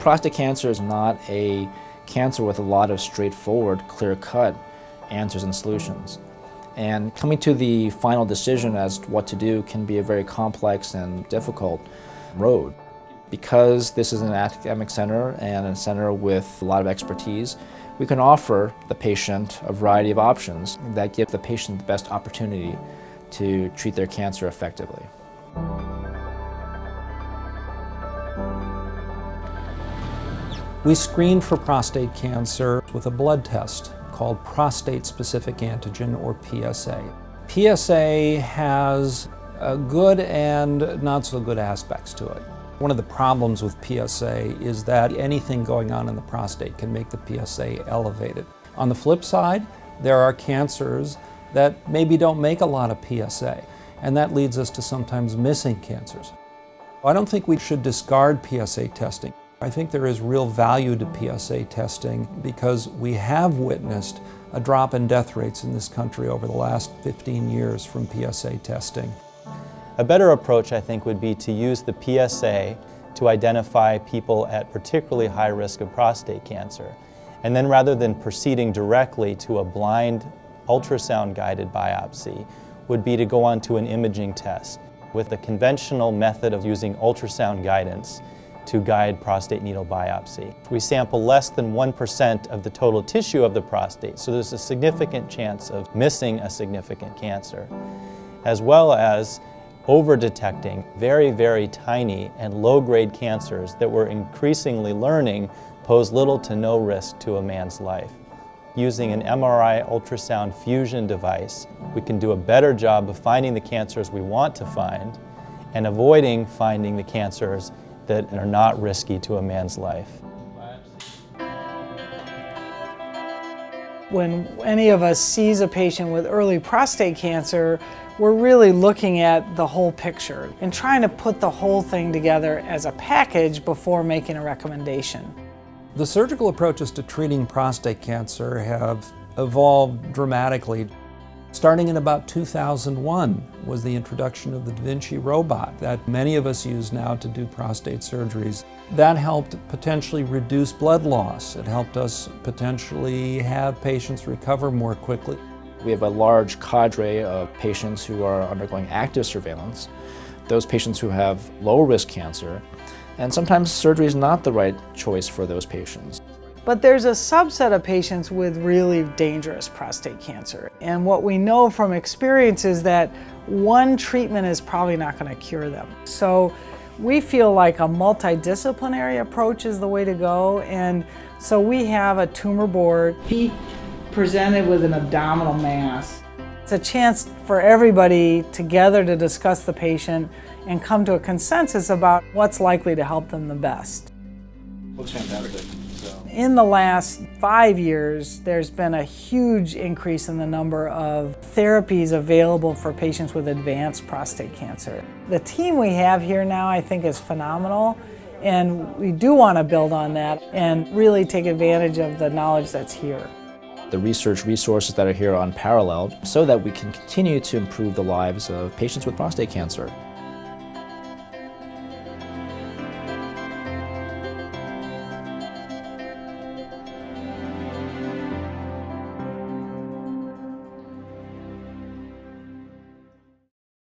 Prostate cancer is not a cancer with a lot of straightforward, clear-cut answers and solutions. And coming to the final decision as to what to do can be a very complex and difficult road. Because this is an academic center and a center with a lot of expertise, we can offer the patient a variety of options that give the patient the best opportunity to treat their cancer effectively. We screen for prostate cancer with a blood test called prostate-specific antigen, or PSA. PSA has uh, good and not so good aspects to it. One of the problems with PSA is that anything going on in the prostate can make the PSA elevated. On the flip side, there are cancers that maybe don't make a lot of PSA, and that leads us to sometimes missing cancers. I don't think we should discard PSA testing. I think there is real value to PSA testing because we have witnessed a drop in death rates in this country over the last 15 years from PSA testing. A better approach, I think, would be to use the PSA to identify people at particularly high risk of prostate cancer. And then rather than proceeding directly to a blind ultrasound-guided biopsy, would be to go on to an imaging test. With the conventional method of using ultrasound guidance to guide prostate needle biopsy. We sample less than 1% of the total tissue of the prostate, so there's a significant chance of missing a significant cancer, as well as over-detecting very, very tiny and low-grade cancers that we're increasingly learning pose little to no risk to a man's life. Using an MRI ultrasound fusion device, we can do a better job of finding the cancers we want to find and avoiding finding the cancers that are not risky to a man's life. When any of us sees a patient with early prostate cancer, we're really looking at the whole picture and trying to put the whole thing together as a package before making a recommendation. The surgical approaches to treating prostate cancer have evolved dramatically. Starting in about 2001 was the introduction of the Da Vinci robot that many of us use now to do prostate surgeries. That helped potentially reduce blood loss. It helped us potentially have patients recover more quickly. We have a large cadre of patients who are undergoing active surveillance, those patients who have low risk cancer, and sometimes surgery is not the right choice for those patients. But there's a subset of patients with really dangerous prostate cancer. And what we know from experience is that one treatment is probably not going to cure them. So we feel like a multidisciplinary approach is the way to go. And so we have a tumor board. He presented with an abdominal mass. It's a chance for everybody together to discuss the patient and come to a consensus about what's likely to help them the best. Looks fantastic. In the last five years, there's been a huge increase in the number of therapies available for patients with advanced prostate cancer. The team we have here now, I think, is phenomenal. And we do want to build on that and really take advantage of the knowledge that's here. The research resources that are here are unparalleled so that we can continue to improve the lives of patients with prostate cancer.